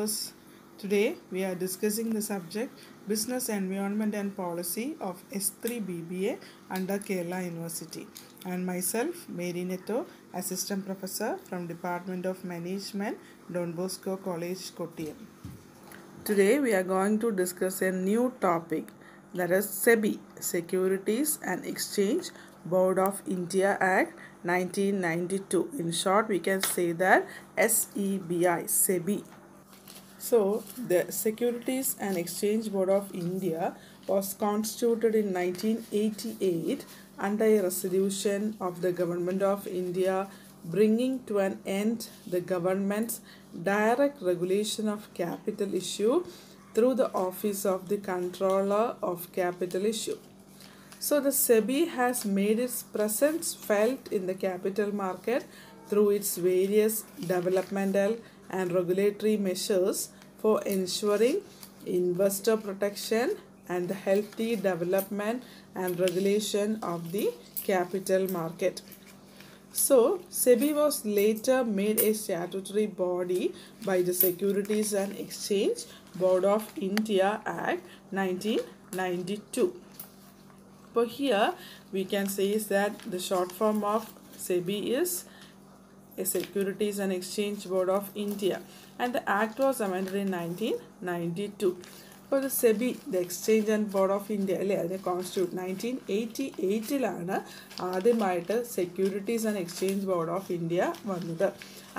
Today we are discussing the subject Business Environment and Policy of S3 BBA under Kerala University. And myself, Mary Neto, Assistant Professor from Department of Management, Don Bosco College, Kottayam. Today we are going to discuss a new topic that is SEBI, Securities and Exchange Board of India Act 1992. In short, we can say that SEBI, SEBI. So, the Securities and Exchange Board of India was constituted in 1988 under a resolution of the Government of India bringing to an end the government's direct regulation of capital issue through the Office of the Controller of Capital Issue. So the SEBI has made its presence felt in the capital market through its various developmental and regulatory measures for ensuring investor protection and the healthy development and regulation of the capital market. So, SEBI was later made a statutory body by the Securities and Exchange Board of India Act 1992. So here we can say is that the short form of SEBI is Securities and Exchange Board of India and the act was amended in 1992. അപ്പോൾ ഇത് SEBI the exchange and board of India അല്ലേ? അതിനെ constitute nineteen eighty എയ്റ്റിലാണ് ആദ്യമായിട്ട് securities and exchange board of India വന്നത്.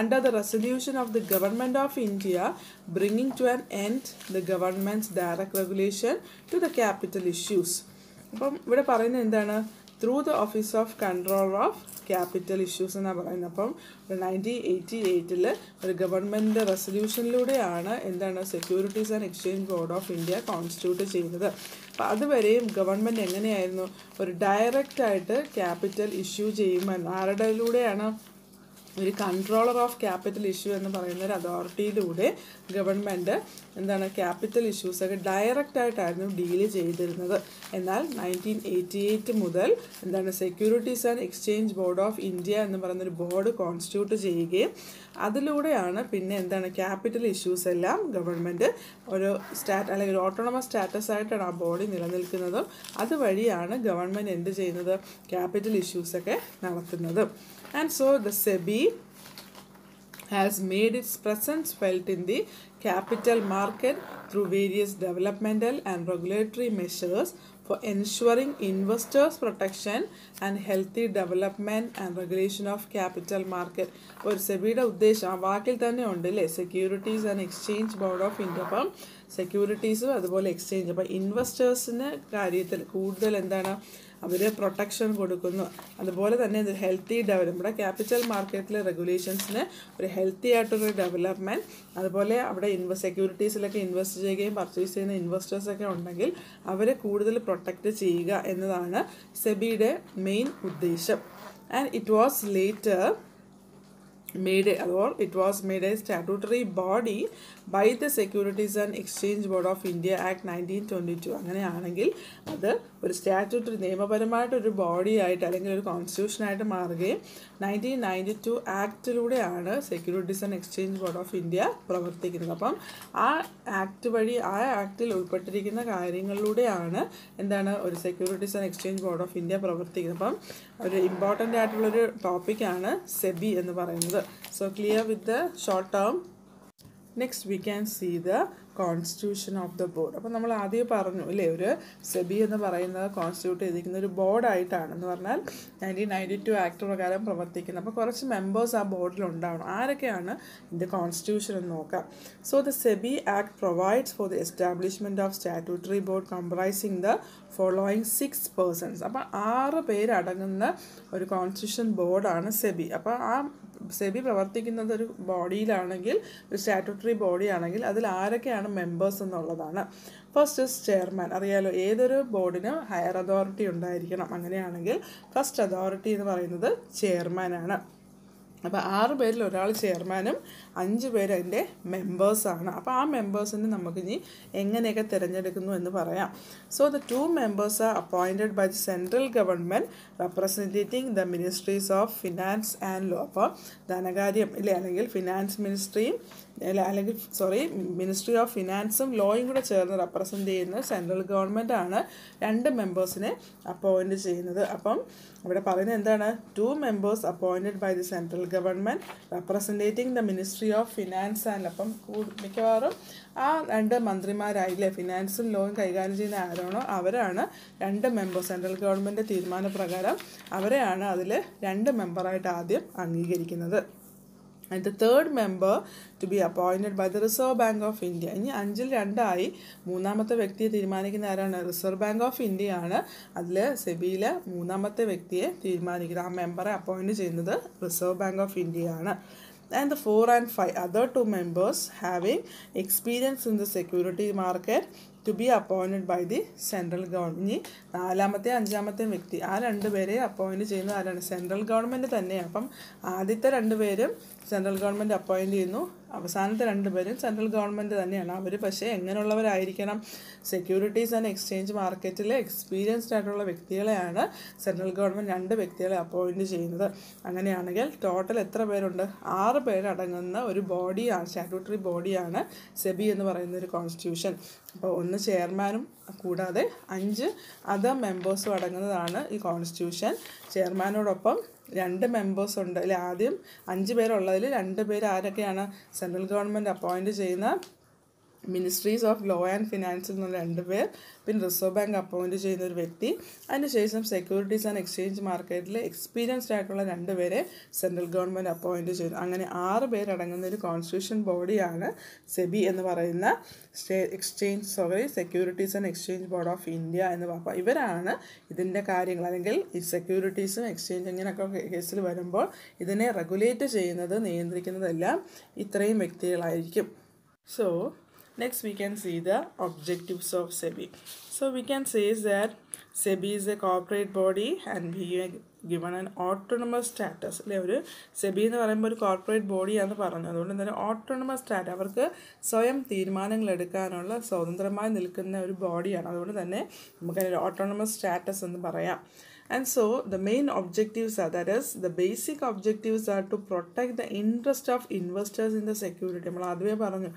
Under the resolution of the government of India bringing to an end the government's direct regulation to the capital issues അപ്പം ഇവിടെ പറയുന്നത് എന്താണ്? Through the office of control of capital issues എന്നാണ് പറയുന്നത്. അപ്പം nineteen eighty എയ്റ്റിൽ ഒരു government റെസൊല്യൂഷനിലൂടെയാണ് എന്താണ് securities and exchange board of India constitute ചെയ്യുന്നത്. അപ്പം അതുവരെയും ഗവൺമെന്റ് എങ്ങനെയായിരുന്നു? ഒരു ഡയറക്റ്റായിട്ട് ക്യാപിറ്റൽ ഇഷ്യൂ ചെയ്യുമെന്ന് ആരുടെയിലൂടെയാണ് ഒരു കൺട്രോളർ ഓഫ് ക്യാപിറ്റൽ ഇഷ്യൂ എന്ന് പറയുന്ന ഒരു അതോറിറ്റിയിലൂടെ ഗവൺമെന്റ് എന്താണ് ക്യാപിറ്റൽ ഇഷ്യൂസൊക്കെ ഡയറക്റ്റ് ആയിട്ടായിരുന്നു ഡീൽ ചെയ്തിരുന്നത്. എന്നാൽ നയന്റീൻ എയ്റ്റി എയ്റ്റ് മുതൽ എന്താണ് securities and exchange board of India എന്ന് പറയുന്നൊരു ബോർഡ് കോൺസ്റ്റിറ്റ്യൂട്ട് ചെയ്യുകയും അതിലൂടെയാണ് പിന്നെ എന്താണ് ക്യാപിറ്റൽ ഇഷ്യൂസ് എല്ലാം ഗവൺമെന്റ് ഒരു സ്റ്റാറ്റ് അല്ലെങ്കിൽ ഒരു ഓട്ടോണമസ് സ്റ്റാറ്റസ് ആയിട്ടാണ് ആ ബോഡി നിലനിൽക്കുന്നതും അതുവഴിയാണ് ഗവൺമെന്റ് എന്ത് ചെയ്യുന്നത് ക്യാപിറ്റൽ ഇഷ്യൂസൊക്കെ നടത്തുന്നത്. And so the SEBI has made its presence felt in the capital market through various developmental and regulatory measures for ensuring investors protection and healthy development and regulation of capital market ഒരു സെബിയുടെ ഉദ്ദേശം ആ വാക്കിൽ തന്നെ ഉണ്ട് അല്ലേ securities and exchange board of India അപ്പം സെക്യൂരിറ്റീസും അതുപോലെ എക്സ്ചേഞ്ച് അപ്പം ഇൻവെസ്റ്റേഴ്സിന് കാര്യത്തിൽ കൂടുതൽ എന്താണ് അവർ പ്രൊട്ടക്ഷൻ കൊടുക്കുന്നു. അതുപോലെ തന്നെ ഇത് ഹെൽത്തി ഡെവലപ്മെന്റ് ക്യാപിറ്റൽ മാർക്കറ്റിലെ റെഗുലേഷൻസിന് ഒരു ഹെൽത്തി ആയിട്ടൊരു ഡെവലപ്മെന്റ് അതുപോലെ അവിടെ ഇൻവെ സെക്യൂരിറ്റീസിലൊക്കെ ഇൻവെസ്റ്റ് ചെയ്യുകയും പർച്ചേസ് ചെയ്യുന്ന ഇൻവെസ്റ്റേഴ്സൊക്കെ ഉണ്ടെങ്കിൽ അവരെ കൂടുതൽ പ്രൊട്ടക്റ്റ് ചെയ്യുക എന്നതാണ് സെബിയുടെ മെയിൻ ഉദ്ദേശം. And it was later made അതോ it was was made a body by the Securities and Exchange Board of India Act 1922 അങ്ങനെയാണെങ്കിൽ അത് ഒരു സ്റ്റാറ്റ്യൂട്ടറി നിയമപരമായിട്ടൊരു ബോഡി ആയിട്ട് അല്ലെങ്കിൽ ഒരു കോൺസ്റ്റിറ്റ്യൂഷനായിട്ട് മാറുകയും nineteen ninety two ആക്ടിലൂടെയാണ് securities and exchange board of India പ്രവർത്തിക്കുന്നത്. അപ്പം ആ ആക്ട് വഴി ആ ആക്ടിൽ ഉൾപ്പെട്ടിരിക്കുന്ന കാര്യങ്ങളിലൂടെയാണ് എന്താണ് ഒരു securities and exchange board of India പ്രവർത്തിക്കുന്നത്. അപ്പം ഒരു ഇമ്പോർട്ടന്റ് ആയിട്ടുള്ളൊരു ടോപ്പിക്കാണ് സെബി എന്ന് പറയുന്നത്. So clear with the short term next we can see the constitution of the board അപ്പോൾ നമ്മൾ ആദ്യം പറഞ്ഞു അല്ലേ ഒരു സെബി എന്ന് പറയുന്നത് കോൺസ്റ്റിറ്റ്യൂട്ട് ചെയ്തിരിക്കുന്ന ഒരു ബോർഡായിട്ടാണ് എന്ന് പറഞ്ഞാൽ നയന്റീൻ നയന്റി ടു ആക്ട് പ്രകാരം പ്രവർത്തിക്കുന്നത്. അപ്പോൾ കുറച്ച് മെമ്പേഴ്സ് ആ ബോർഡിൽ ഉണ്ടാവണം. ആരൊക്കെയാണ് ഇതിന്റെ കോൺസ്റ്റിറ്റ്യൂഷൻ എന്ന് നോക്കാം. So the SEBI act provides for the establishment of statutory board comprising the following six persons അപ്പോൾ ആറ് പേരടങ്ങുന്ന ഒരു കോൺസ്റ്റിറ്റ്യൂഷൻ ബോർഡാണ് സെബി അപ്പോൾ ആ സെബി പ്രവർത്തിക്കുന്നത് ഒരു ബോഡിയിലാണെങ്കിൽ ഒരു സ്റ്റാറ്റ്യൂട്ടറി ബോഡി ആണെങ്കിൽ അതിൽ ആരൊക്കെയാണ് മെമ്പേഴ്സ് എന്നുള്ളതാണ്. First is chairman. അറിയാലോ ഏതൊരു ബോർഡിനും ഹയർ അതോറിറ്റി ഉണ്ടായിരിക്കണം. അങ്ങനെയാണെങ്കിൽ ഫസ്റ്റ് അതോറിറ്റി എന്ന് പറയുന്നത് ചെയർമാനാണ്. അപ്പോൾ ആറ് പേരിൽ ഒരാൾ ചെയർമാനും അഞ്ച് പേര് അതിന്റെ മെമ്പേഴ്സാണ് അപ്പോൾ ആ മെമ്പേഴ്സിന് നമുക്കിനി എങ്ങനെയൊക്കെ തിരഞ്ഞെടുക്കുന്നു എന്ന് പറയാം. So the two members are appointed by the central government representing the ministries of finance and law അപ്പോൾ ധനകാര്യം ഇല്ലേ? അല്ലെങ്കിൽ ഫിനാൻസ് മിനിസ്ട്രിയും അല്ലെങ്കിൽ സോറി മിനിസ്ട്രി ഓഫ് ഫിനാൻസും ലോയും കൂടെ ചേർന്ന് റെപ്രസെന്റ് ചെയ്യുന്ന സെൻട്രൽ ഗവൺമെന്റ് ആണ് രണ്ട് മെമ്പേഴ്സിനെ അപ്പോയിന്റ് ചെയ്യുന്നത്. അപ്പം ഇവിടെ പറയുന്നത് എന്താണ്? Two members appointed by the central government representing the ministry of finance and അപ്പം മിക്കവാറും ആ രണ്ട് മന്ത്രിമാരായില്ലേ ഫിനാൻസും ലോയും കൈകാര്യം ചെയ്യുന്ന ആരാണോ അവരാണ് രണ്ട് മെമ്പർ സെൻട്രൽ ഗവൺമെന്റ് തീരുമാനപ്രകാരം അവരെയാണ് അതിൽ രണ്ട് മെമ്പറായിട്ട് ആദ്യം അംഗീകരിക്കുന്നത്. And the third member to be appointed by the Reserve Bank of India ഇനി അഞ്ചിൽ രണ്ടായി മൂന്നാമത്തെ വ്യക്തിയെ തീരുമാനിക്കുന്ന ആരാണ്? റിസർവ് ബാങ്ക് ഓഫ് ഇന്ത്യയാണ് അതിൽ സെബിയിലെ മൂന്നാമത്തെ വ്യക്തിയെ തീരുമാനിക്കുന്നത് ആ മെമ്പറെ അപ്പോയിന്റ് ചെയ്യുന്നത് റിസർവ് ബാങ്ക് ഓഫ് ഇന്ത്യയാണ് and the four and five other two members having experience in the security market to be appointed by the central government ഇനി നാലാമത്തെ അഞ്ചാമത്തെ വ്യക്തി ആ രണ്ട് പേരെ അപ്പോയിന്റ് ചെയ്യുന്നത് ആരാണ് സെൻട്രൽ ഗവൺമെന്റ് തന്നെയാണ് അപ്പം ആദ്യത്തെ രണ്ട് പേരും സെൻട്രൽ ഗവൺമെന്റ് അപ്പോയിന്റ് ചെയ്യുന്നു അവസാനത്തെ രണ്ടുപേരും സെൻട്രൽ ഗവൺമെന്റ് തന്നെയാണ്. അവർ പക്ഷേ എങ്ങനെയുള്ളവരായിരിക്കണം? സെക്യൂരിറ്റീസ് ആൻഡ് എക്സ്ചേഞ്ച് മാർക്കറ്റിലെ എക്സ്പീരിയൻസ്ഡ് ആയിട്ടുള്ള വ്യക്തികളെയാണ് സെൻട്രൽ ഗവൺമെന്റ് രണ്ട് വ്യക്തികളെ അപ്പോയിന്റ് ചെയ്യുന്നത്. അങ്ങനെയാണെങ്കിൽ ടോട്ടൽ എത്ര പേരുണ്ട്? ആറ് പേരടങ്ങുന്ന ഒരു ബോഡിയാണ് സ്റ്റാറ്റ്യൂട്ടറി ബോഡിയാണ് സെബി എന്ന് പറയുന്ന ഒരു കോൺസ്റ്റിറ്റ്യൂഷൻ അപ്പോൾ ഒന്ന് ചെയർമാനും കൂടാതെ അഞ്ച് അതർ മെമ്പേഴ്സും അടങ്ങുന്നതാണ് ഈ കോൺസ്റ്റിറ്റ്യൂഷൻ ചെയർമാനോടൊപ്പം രണ്ട് മെമ്പേഴ്സ് ഉണ്ട്. അല്ലെ ആദ്യം അഞ്ച് പേരുള്ളതിൽ രണ്ട് പേര് ആരൊക്കെയാണ്? സെൻട്രൽ ഗവൺമെന്റ് അപ്പോയിന്റ് ചെയ്യുന്ന ministries of law and finance എന്നുള്ള രണ്ട് പേർ പിന്നെ റിസർവ് ബാങ്ക് അപ്പോയിന്റ് ചെയ്യുന്ന ഒരു വ്യക്തി. അതിനുശേഷം സെക്യൂരിറ്റീസ് ആൻഡ് എക്സ്ചേഞ്ച് മാർക്കറ്റിൽ എക്സ്പീരിയൻസ്ഡ് ആയിട്ടുള്ള രണ്ട് പേരെ സെൻട്രൽ ഗവൺമെന്റ് അപ്പോയിന്റ് ചെയ്തു. അങ്ങനെ ആറ് പേരടങ്ങുന്ന ഒരു കോൺസ്റ്റിറ്റ്യൂഷൻ ബോഡിയാണ് സെബി എന്ന് പറയുന്ന stay exchange sorry securities and exchange board of India എന്ന് പറഞ്ഞാൽ ഇവരാണ് ഇതിന്റെ കാര്യങ്ങൾ. അല്ലെങ്കിൽ ഈ സെക്യൂരിറ്റീസും എക്സ്ചേഞ്ച് ഇങ്ങനെയൊക്കെ കേസിൽ വരുമ്പോൾ ഇതിനെ റെഗുലേറ്റ് ചെയ്യുന്നത് നിയന്ത്രിക്കുന്നതെല്ലാം ഇത്രയും വ്യക്തികളായിരിക്കും. So Next, we can see the objectives of SEBI. So, we can say that SEBI is a corporate body and we are given an autonomous status. അല്ലെ ഒരു സെബി എന്ന് പറയുമ്പോൾ ഒരു കോർപ്പറേറ്റ് ബോഡിയാണെന്ന് പറഞ്ഞു അതുകൊണ്ട് autonomous ഓട്ടോണമസ് We അവർക്ക് സ്വയം തീരുമാനങ്ങൾ എടുക്കാനുള്ള സ്വതന്ത്രമായി നിൽക്കുന്ന ഒരു ബോഡിയാണ് അതുകൊണ്ട് തന്നെ autonomous ഓട്ടോണമസ് സ്റ്റാറ്റസ് എന്ന് പറയാം And so the main objectives are that is the basic objectives are to protect the interest of investors in the security. നമ്മൾ ആദ്യമേ പറഞ്ഞു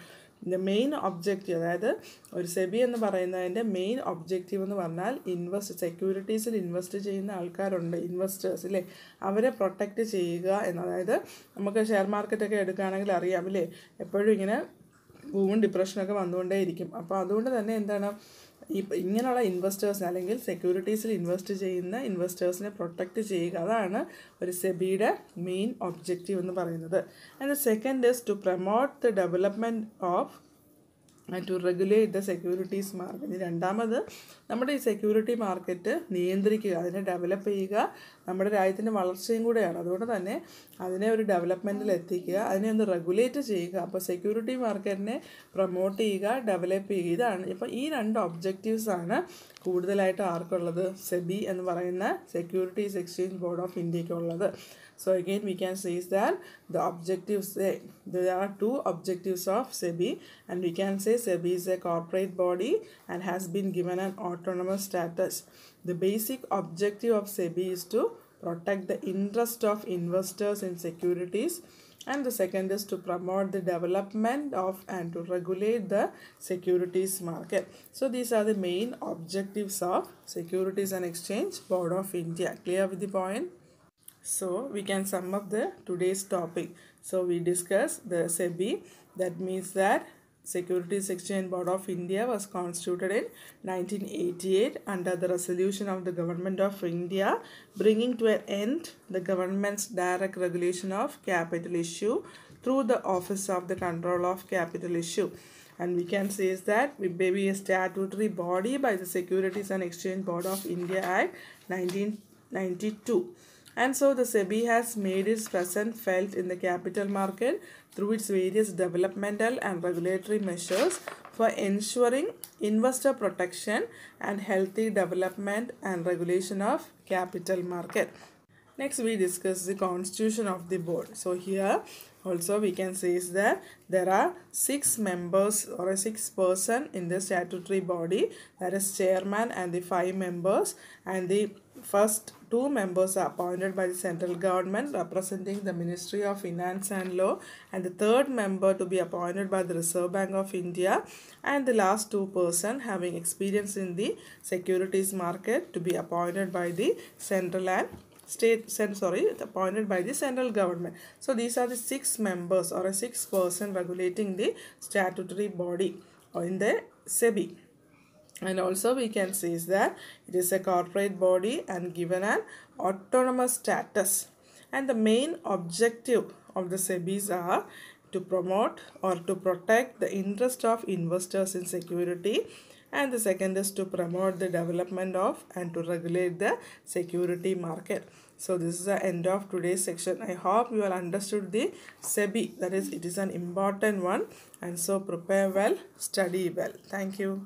ദ മെയിൻ ഒബ്ജക്റ്റീവ് അതായത് ഒരു സെബി എന്ന് പറയുന്നതിന്റെ മെയിൻ ഒബ്ജക്റ്റീവ് എന്ന് പറഞ്ഞാൽ ഇൻവെസ്റ്റ് സെക്യൂരിറ്റീസിൽ ഇൻവെസ്റ്റ് ചെയ്യുന്ന ആൾക്കാരുണ്ട് ഇൻവെസ്റ്റേഴ്സ് അല്ലേ അവരെ പ്രൊട്ടക്റ്റ് ചെയ്യുക എന്ന്. അതായത് നമുക്ക് ഷെയർ മാർക്കറ്റൊക്കെ എടുക്കുകയാണെങ്കിൽ അറിയാം അല്ലേ? എപ്പോഴും ഇങ്ങനെ ബൂമും ഡിപ്രഷനൊക്കെ വന്നുകൊണ്ടേയിരിക്കും. അപ്പോൾ അതുകൊണ്ട് തന്നെ എന്താണ്? ഈ ഇങ്ങനെയുള്ള ഇൻവെസ്റ്റേഴ്സിനെ അല്ലെങ്കിൽ സെക്യൂരിറ്റീസിൽ ഇൻവെസ്റ്റ് ചെയ്യുന്ന ഇൻവെസ്റ്റേഴ്സിനെ പ്രൊട്ടക്റ്റ് ചെയ്യുക. അതാണ് ഒരു സെബിയുടെ മെയിൻ ഒബ്ജക്റ്റീവ് എന്ന് പറയുന്നത്. And second is to promote the development of to regulate the securities market രണ്ടാമത് നമ്മുടെ ഈ സെക്യൂരിറ്റി മാർക്കറ്റ് നിയന്ത്രിക്കുക അതിനെ ഡെവലപ്പ് ചെയ്യുക നമ്മുടെ രാജ്യത്തിന്റെ വളർച്ചയും കൂടെയാണ്. അതുകൊണ്ട് തന്നെ അതിനെ ഒരു ഡെവലപ്മെന്റിൽ എത്തിക്കുക അതിനെ ഒന്ന് റെഗുലേറ്റ് ചെയ്യുക. അപ്പോൾ സെക്യൂരിറ്റി മാർക്കറ്റിനെ പ്രൊമോട്ട് ചെയ്യുക ഡെവലപ്പ് ചെയ്യുക. ഇതാണ്. ഇപ്പോൾ ഈ രണ്ട് ഒബ്ജക്റ്റീവ്സ് ആണ് കൂടുതലായിട്ട് ആർക്കുള്ളത്? സെബി എന്ന് പറയുന്ന സെക്യൂരിറ്റീസ് എക്സ്ചേഞ്ച് ബോർഡ് ഓഫ് ഇന്ത്യക്കുള്ളത് So again we can say is that the objectives eh, there are two objectives of SEBI and we can say SEBI is a corporate body and has been given an autonomous status. The basic objective of SEBI is to protect the interest of investors in securities and the second is to promote the development of and to regulate the securities market. So these are the main objectives of Securities and Exchange Board of India. Clear with the point? So we can sum up the today's topic. So we discuss the SEBI. That means that Securities Exchange Board of India was constituted in 1988 under the resolution of the Government of India, bringing to an end the government's direct regulation of capital issue through the Office of the Control of Capital Issue. And we can say is that we may be a statutory body by the Securities and Exchange Board of India Act 1992. And so the SEBI has made its presence felt in the capital market through its various developmental and regulatory measures for ensuring investor protection and healthy development and regulation of capital market. Next, we discuss the constitution of the board. So, here also we can say is that there are six members or a six person in the statutory body. That is chairman and the five members. And the first two members are appointed by the central government representing the ministry of finance and law. And the third member to be appointed by the reserve bank of india. And the last two person having experience in the securities market to be appointed by the central and state sorry appointed by the central government. So these are the six members or a six person regulating the statutory body or in the sebi. And also we can say is that it is a corporate body and given an autonomous status. And the main objective of the sebis are to promote or to protect the interest of investors in security and the second is to promote the development of and to regulate the security market. So this is the end of today's section. I hope you all understood the sebi that is it is an important one. And so prepare well study well. Thank you